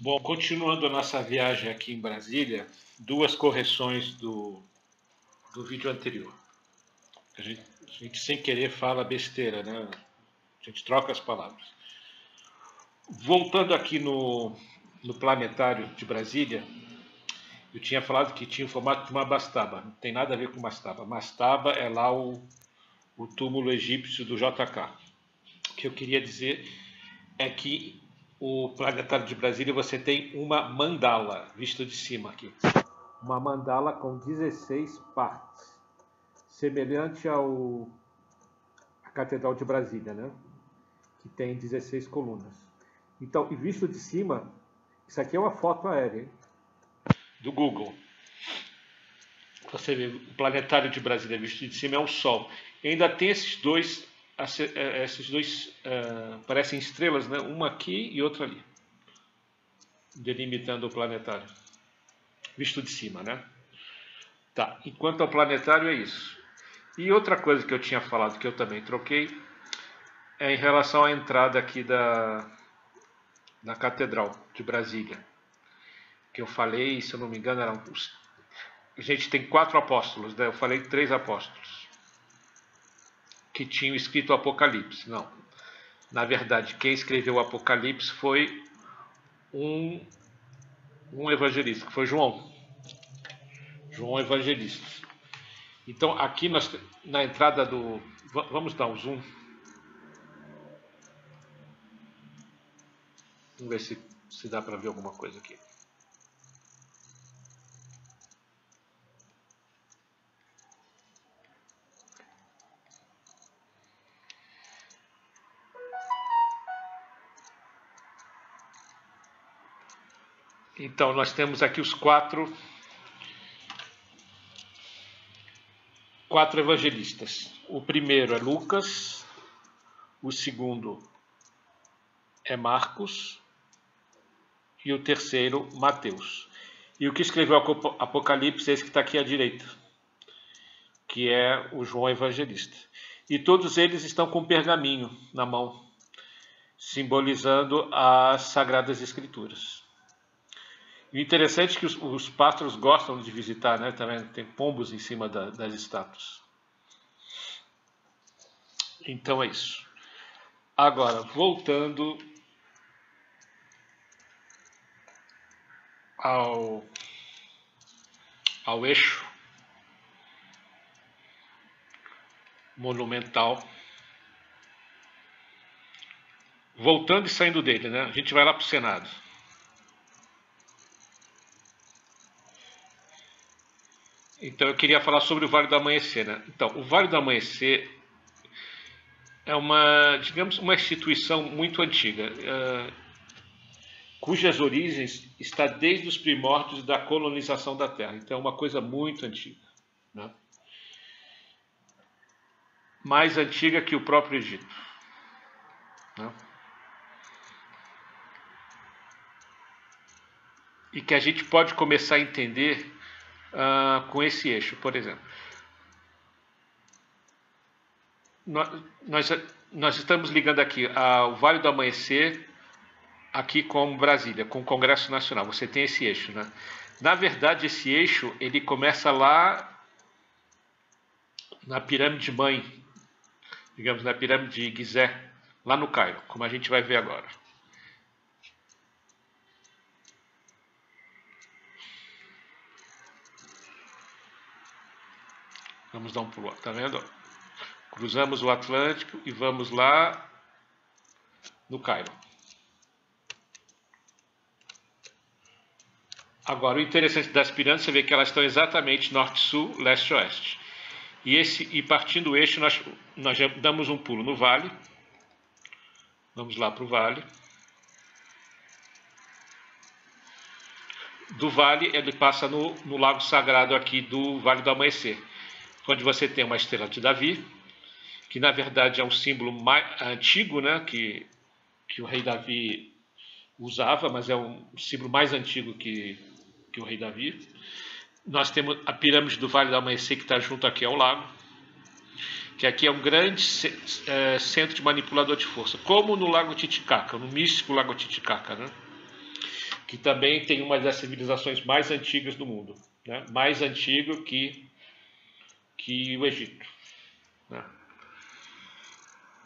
Bom, continuando a nossa viagem aqui em Brasília, duas correções do, do vídeo anterior. A gente, a gente sem querer fala besteira, né? A gente troca as palavras. Voltando aqui no, no planetário de Brasília, eu tinha falado que tinha o formato de uma bastaba. Não tem nada a ver com mastaba. Mastaba é lá o, o túmulo egípcio do JK. O que eu queria dizer é que o planetário de Brasília você tem uma mandala, visto de cima aqui. Uma mandala com 16 partes, semelhante ao a Catedral de Brasília, né? Que tem 16 colunas. Então, e visto de cima, isso aqui é uma foto aérea hein? do Google. Você vê o planetário de Brasília visto de cima é o Sol. E ainda tem esses dois esses dois uh, parecem estrelas, né? uma aqui e outra ali, delimitando o planetário, visto de cima, né? Tá, enquanto ao planetário é isso. E outra coisa que eu tinha falado, que eu também troquei, é em relação à entrada aqui da, da Catedral de Brasília. Que eu falei, se eu não me engano, eram. A gente tem quatro apóstolos, né? Eu falei três apóstolos que tinham escrito o Apocalipse. Não. Na verdade, quem escreveu o Apocalipse foi um, um evangelista, que foi João. João Evangelista. Então, aqui nós, na entrada do. Vamos dar um zoom. Vamos ver se, se dá para ver alguma coisa aqui. Então, nós temos aqui os quatro, quatro evangelistas. O primeiro é Lucas, o segundo é Marcos e o terceiro, Mateus. E o que escreveu Apocalipse é esse que está aqui à direita, que é o João Evangelista. E todos eles estão com pergaminho na mão, simbolizando as Sagradas Escrituras. Interessante que os, os, pássaros gostam de visitar, né? Também tem pombos em cima da, das estátuas. Então é isso. Agora, voltando ao, ao eixo monumental. Voltando e saindo dele, né? A gente vai lá para o Senado. Então eu queria falar sobre o Vale do Amanhecer. Né? Então, o Vale do Amanhecer é uma, digamos, uma instituição muito antiga, uh, cujas origens está desde os primórdios da colonização da Terra. Então é uma coisa muito antiga. Né? Mais antiga que o próprio Egito. Né? E que a gente pode começar a entender uh, com esse eixo, por exemplo. Nós, nós estamos ligando aqui ao Vale do Amanhecer, aqui com Brasília, com o Congresso Nacional. Você tem esse eixo, né? Na verdade, esse eixo ele começa lá na pirâmide mãe, digamos na pirâmide de Gizé, lá no Cairo, como a gente vai ver agora. Vamos dar um pulo, tá vendo? Cruzamos o Atlântico e vamos lá no Cairo. Agora, o interessante das pirâmides, você vê que elas estão exatamente norte-sul, leste-oeste. E, esse, e partindo do eixo, nós, nós damos um pulo no vale. Vamos lá para o vale. Do vale, ele passa no, no lago sagrado aqui do Vale do Amanhecer onde você tem uma estrela de Davi, que na verdade é um símbolo mais antigo, né, que, que o rei Davi usava, mas é um símbolo mais antigo que, que o rei Davi. Nós temos a pirâmide do Vale do Amanhecer, que está junto aqui ao lago, que aqui é um grande é, centro de manipulador de força, como no Lago Titicaca, no místico Lago Titicaca. Né? que também tem uma das civilizações mais antigas do mundo, né? mais antigo que, que o Egito. Né?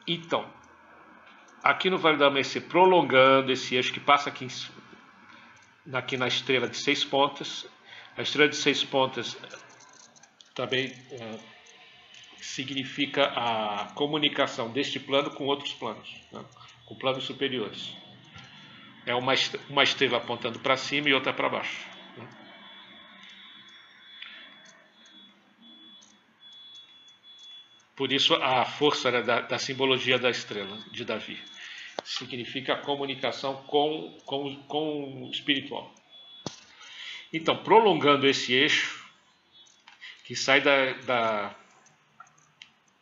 Então, aqui no Vale do Amanhecer, prolongando esse eixo que passa aqui, aqui na estrela de seis pontas, a estrela de seis pontas também é, significa a comunicação deste plano com outros planos, né? com planos superiores. É uma estrela apontando para cima e outra para baixo. Por isso a força né, da, da, simbologia da estrela de Davi. Significa comunicação com, com, com o espiritual. Então, prolongando esse eixo, que sai da, da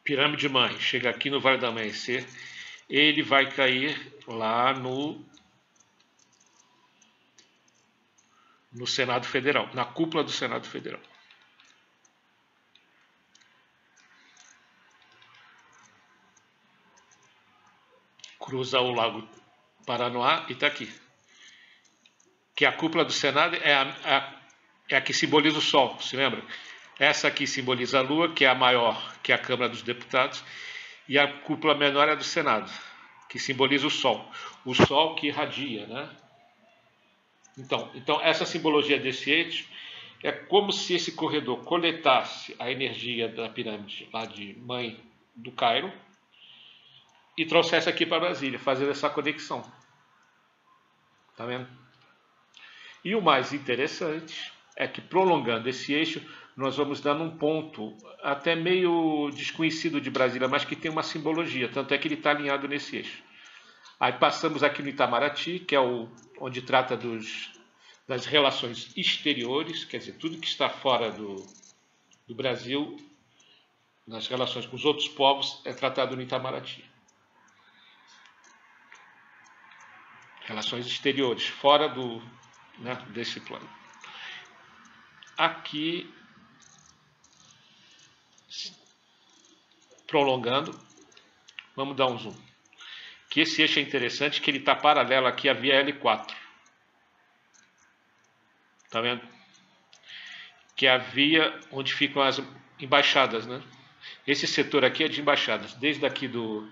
pirâmide mãe, chega aqui no Vale do Amanhecer, ele vai cair lá no no Senado Federal, na cúpula do Senado Federal. Cruza o Lago Paranoá e está aqui. Que a cúpula do Senado é a, a, é a que simboliza o Sol, se lembra? Essa aqui simboliza a Lua, que é a maior, que é a Câmara dos Deputados, e a cúpula menor é a do Senado, que simboliza o Sol. O Sol que irradia, né? Então, então essa simbologia desse eixo é como se esse corredor coletasse a energia da pirâmide lá de mãe do Cairo e trouxesse aqui para Brasília, fazendo essa conexão. Tá vendo? E o mais interessante é que prolongando esse eixo, nós vamos dar um ponto até meio desconhecido de Brasília, mas que tem uma simbologia, tanto é que ele está alinhado nesse eixo. Aí passamos aqui no Itamaraty, que é o, onde trata dos, das relações exteriores, quer dizer, tudo que está fora do, do Brasil, nas relações com os outros povos, é tratado no Itamaraty. Relações exteriores, fora do, né, desse plano. Aqui, prolongando, vamos dar um zoom que esse eixo é interessante, que ele está paralelo aqui à via L4. Tá vendo? Que é a via onde ficam as embaixadas, né? Esse setor aqui é de embaixadas. Desde aqui do,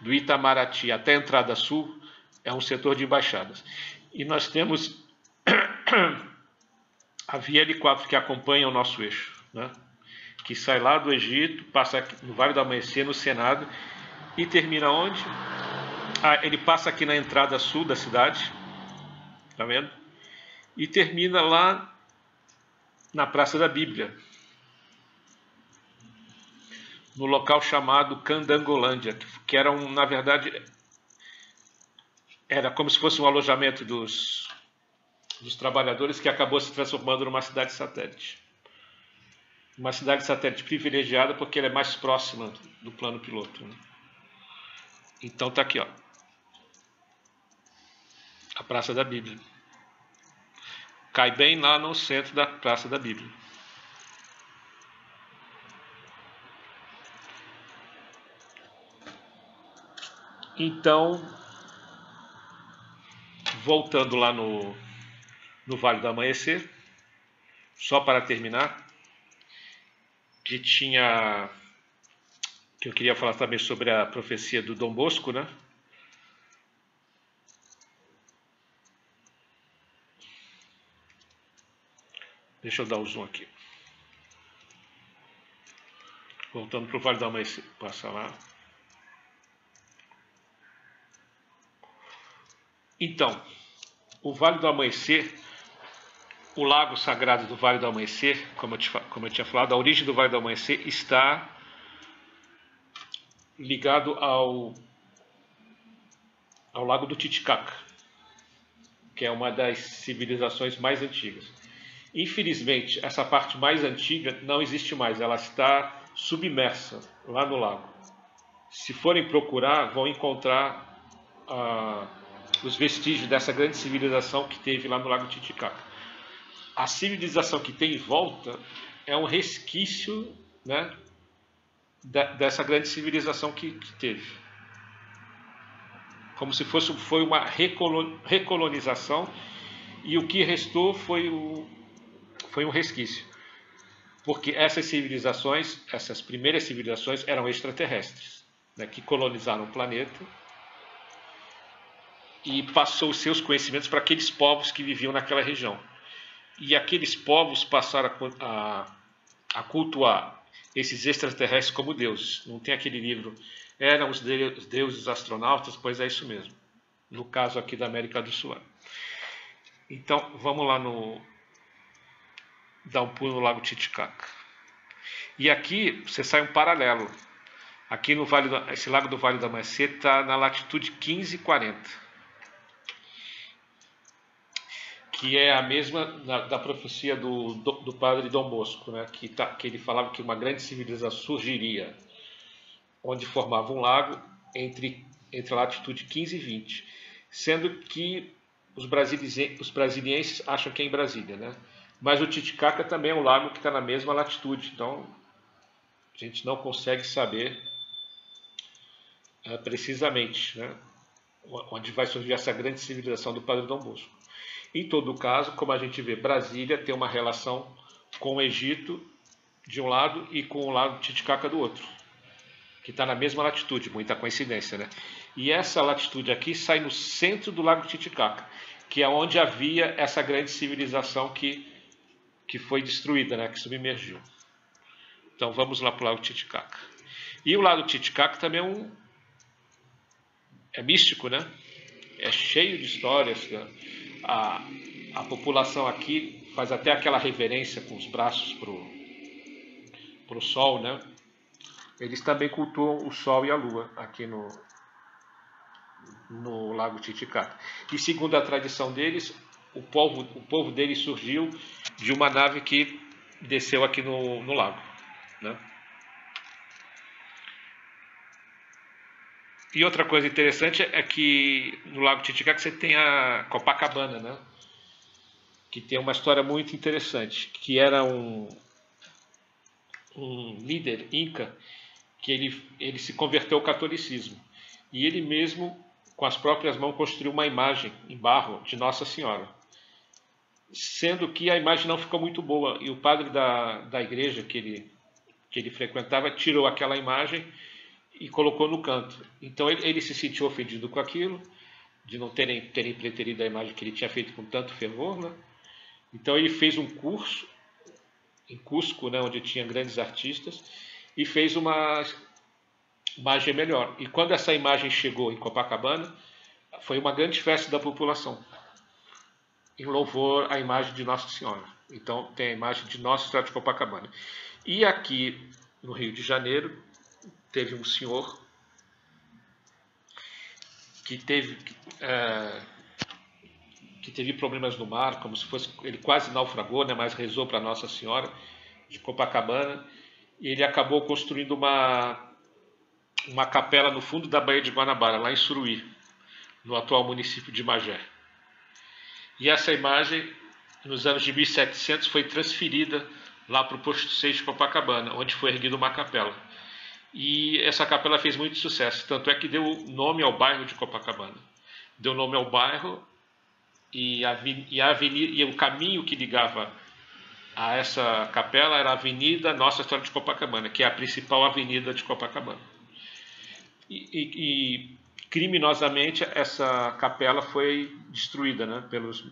do Itamaraty até a entrada sul, é um setor de embaixadas. E nós temos a via L4 que acompanha o nosso eixo, né? que sai lá do Egito, passa no Vale do Amanhecer, no Senado, e termina onde? Ah, ele passa aqui na entrada sul da cidade, tá vendo? E termina lá na Praça da Bíblia, no local chamado Candangolândia, que era um, na verdade, era como se fosse um alojamento dos, dos trabalhadores que acabou se transformando numa cidade satélite. Uma cidade satélite privilegiada porque ela é mais próxima do plano piloto. Né? Então tá aqui, ó a Praça da Bíblia. Cai bem lá no centro da Praça da Bíblia. Então, voltando lá no, no Vale do Amanhecer, só para terminar, que tinha que eu queria falar também sobre a profecia do Dom Bosco, né? Deixa eu dar o zoom aqui. Voltando para o Vale do Amanhecer. Passa lá. Então, o Vale do Amanhecer, o lago sagrado do Vale do Amanhecer, como eu, te, como eu tinha falado, a origem do Vale do Amanhecer está ligado ao, ao lago do Titicaca, que é uma das civilizações mais antigas. Infelizmente, essa parte mais antiga não existe mais, ela está submersa lá no lago. Se forem procurar, vão encontrar ah, os vestígios dessa grande civilização que teve lá no Lago Titicaca. A civilização que tem em volta é um resquício né, dessa grande civilização que, que teve. Como se fosse foi uma recolonização E o que restou foi, o, foi um resquício. Porque essas civilizações, essas primeiras civilizações, eram extraterrestres, né, que colonizaram o planeta e passou os seus conhecimentos para aqueles povos que viviam naquela região. E aqueles povos passaram a, a, a cultuar esses extraterrestres como deuses. Não tem aquele livro, eram os deuses astronautas, pois é isso mesmo. No caso aqui da América do Sul. Então, vamos lá no. dar um pulo no Lago Titicaca. E aqui você sai um paralelo. Aqui no Vale do, esse Lago do Vale da Maceta está na latitude 1540. Que é a mesma da, da profecia do, do, do, padre Dom Bosco, né? que, tá, que ele falava que uma grande civilização surgiria, onde formava um lago entre, entre a latitude 15 e 20, sendo que os, brasilienses, os brasilienses acham que é em Brasília, né? mas o Titicaca também é um lago que está na mesma latitude, então a gente não consegue saber é, precisamente né? onde vai surgir essa grande civilização do padre Dom Bosco. Em todo caso, como a gente vê, Brasília tem uma relação com o Egito de um lado e com o lado Titicaca do outro, que está na mesma latitude, muita coincidência, né? E essa latitude aqui sai no centro do Lago Titicaca, que é onde havia essa grande civilização que, que foi destruída, né? que submergiu. Então vamos lá para o Lago Titicaca. E o Lago Titicaca também é um é místico, né? É cheio de histórias. Né? A, a população aqui faz até aquela reverência com os braços para o sol, né? Eles também cultuam o sol e a lua aqui no, no Lago Titicaca. E segundo a tradição deles, o povo, o povo deles surgiu de uma nave que desceu aqui no, no lago. Né? E outra coisa interessante é que no Lago Titicaca você tem a Copacabana, né? Que tem uma história muito interessante, que era um, um líder inca que ele, ele se converteu ao catolicismo. E ele mesmo, com as próprias mãos, construiu uma imagem em barro de Nossa Senhora. Sendo que a imagem não ficou muito boa. E o padre da, da igreja que ele, que ele frequentava tirou aquela imagem e colocou no canto. Então ele, ele, se sentiu ofendido com aquilo, de não terem, terem preterido a imagem que ele tinha feito com tanto fervor. Né? Então ele fez um curso em Cusco, né, onde tinha grandes artistas, e fez uma imagem melhor. E quando essa imagem chegou em Copacabana, foi uma grande festa da população, em louvor à imagem de Nossa Senhora. Então tem a imagem de Nossa Senhora de Copacabana. E aqui no Rio de Janeiro teve um senhor que teve é, que teve problemas no mar, como se fosse ele quase naufragou, né, mas rezou para Nossa Senhora de Copacabana e ele acabou construindo uma uma capela no fundo da Baía de Guanabara, lá em Suruí, no atual município de Magé. E essa imagem, nos anos de 1700, foi transferida lá para o posto 6 de Copacabana, onde foi erguida uma capela. E essa capela fez muito sucesso, tanto é que deu nome ao bairro de Copacabana. Deu nome ao bairro e, a, e, a avenida, e o caminho que ligava a essa capela era a Avenida Nossa Senhora de Copacabana, que é a principal avenida de Copacabana. E, e, e criminosamente essa capela foi destruída né, pelos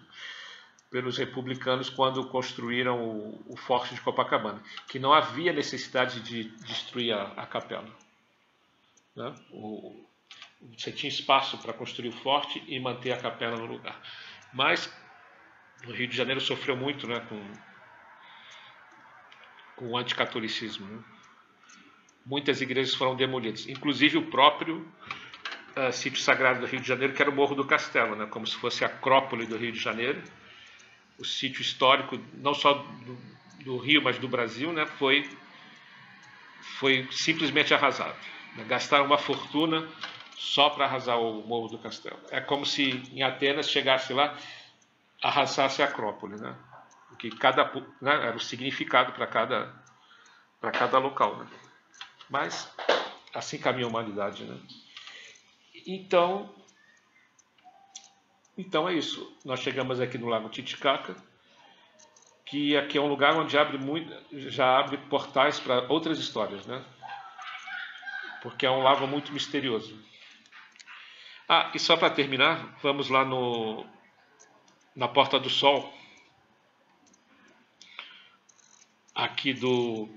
pelos republicanos quando construíram o, o, Forte de Copacabana, que não havia necessidade de destruir a, a capela. Né? O, você tinha espaço para construir o forte e manter a capela no lugar. Mas o Rio de Janeiro sofreu muito né, com, com o anticatolicismo. Né? Muitas igrejas foram demolidas, inclusive o próprio uh, sítio sagrado do Rio de Janeiro, que era o Morro do Castelo, né, como se fosse a Acrópole do Rio de Janeiro o sítio histórico, não só do, do Rio, mas do Brasil, né, foi, foi simplesmente arrasado. Né? Gastaram uma fortuna só para arrasar o Morro do Castelo. É como se em Atenas chegasse lá, arrasasse a Acrópole, né? Porque cada, né, era o significado para cada, para cada local, né? Mas assim caminha a humanidade, né? Então, Então é isso. Nós chegamos aqui no Lago Titicaca, que aqui é um lugar onde abre muito, já abre portais para outras histórias, né? Porque é um lago muito misterioso. Ah, e só para terminar, vamos lá no na Porta do Sol, aqui do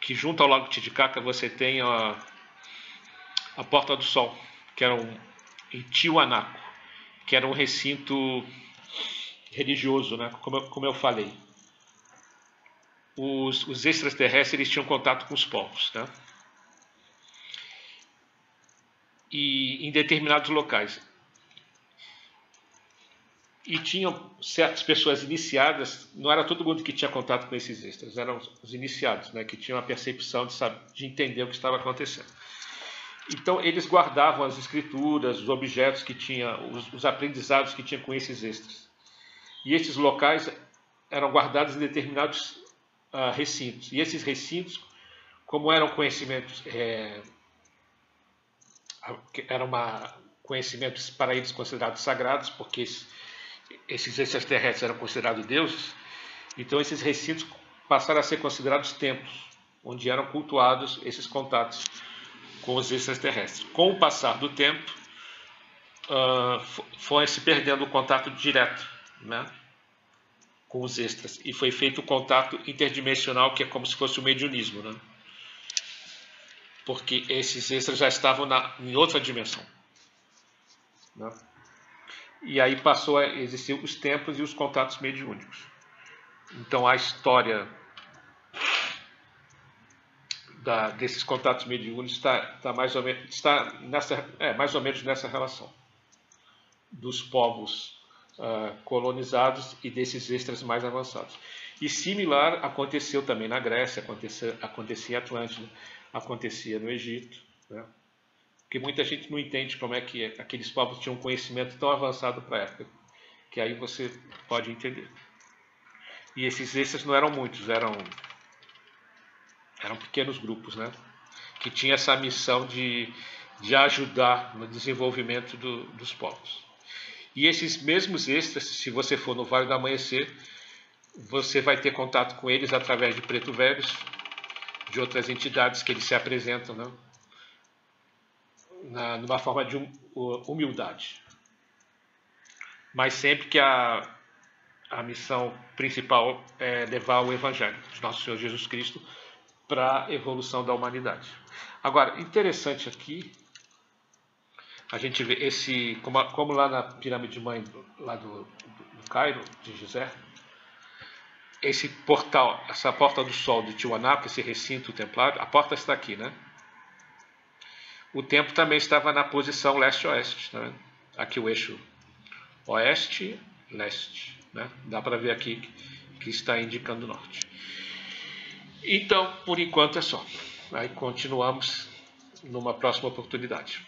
que junto ao Lago Titicaca você tem a, a Porta do Sol, que era um em Tiwanaku, que era um recinto religioso, né? como, eu, como eu falei. Os, os extraterrestres tinham contato com os povos. Né? E em determinados locais. E tinham certas pessoas iniciadas, não era todo mundo que tinha contato com esses extras, eram os iniciados, né, que tinham a percepção de, saber, de entender o que estava acontecendo. Então, eles guardavam as escrituras, os objetos que tinha, os, os aprendizados que tinha com esses extras. E esses locais eram guardados em determinados uh, recintos. E esses recintos, como eram conhecimentos, é, eram uma, conhecimentos para eles considerados sagrados, porque esses, esses extraterrestres eram considerados deuses, então esses recintos passaram a ser considerados templos, onde eram cultuados esses contatos com os extraterrestres. Com o passar do tempo, uh, foi se perdendo o contato direto né, com os extras. E foi feito o contato interdimensional, que é como se fosse o mediunismo. Né? Porque esses extras já estavam na, em outra dimensão. Né? E aí passou a existir os templos e os contatos mediúnicos. Então a história da, desses contatos mediúnicos está, está mais ou menos está nessa é, mais ou menos nessa relação dos povos uh, colonizados e desses extras mais avançados. E similar aconteceu também na Grécia, acontecia, acontecia em Atlântida, acontecia no Egito. Né? Porque muita gente não entende como é que aqueles povos tinham um conhecimento tão avançado para a época, que aí você pode entender. E esses extras não eram muitos, eram, eram pequenos grupos, né? que tinham essa missão de, de ajudar no desenvolvimento do, dos povos. E esses mesmos extras, se você for no Vale do Amanhecer, você vai ter contato com eles através de preto velhos, de outras entidades que eles se apresentam, né? Na, numa forma de humildade. Mas sempre que a, a missão principal é levar o Evangelho de Nosso Senhor Jesus Cristo para a evolução da humanidade. Agora, interessante aqui a gente vê esse, como, como lá na pirâmide mãe lá do, do, do Cairo, de José, esse portal, essa porta do sol de Tiwanaku, esse recinto templário, a porta está aqui, né? O templo também estava na posição leste-oeste, né? Aqui o eixo oeste-leste, né? Dá para ver aqui que está indicando norte. Então, por enquanto é só. Aí continuamos numa próxima oportunidade.